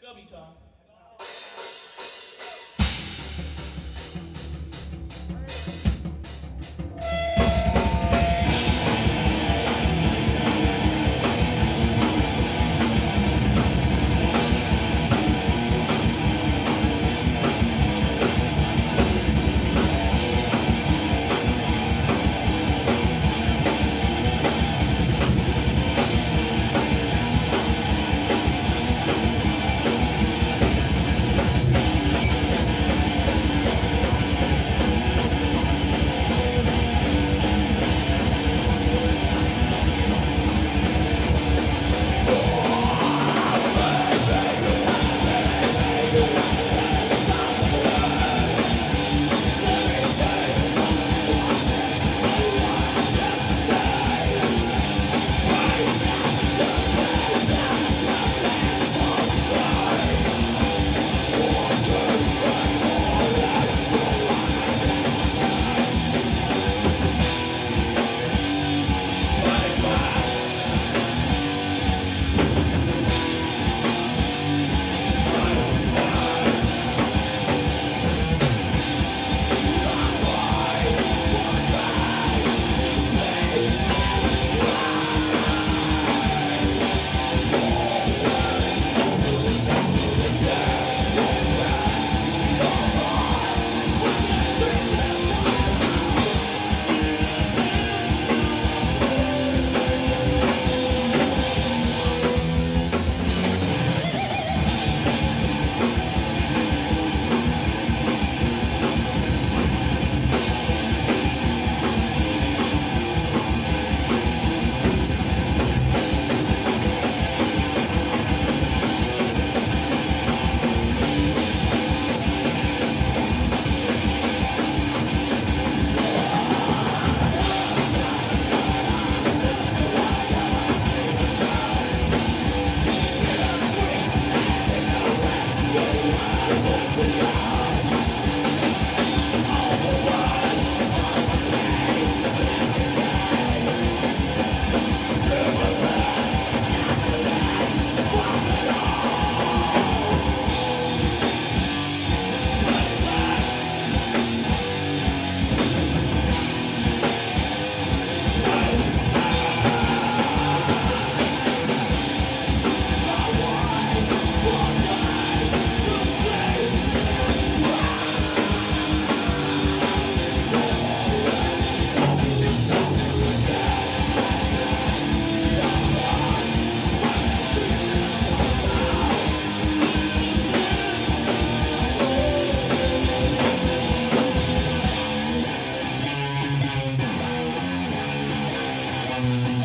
Go, Utah. Bye.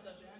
Shan.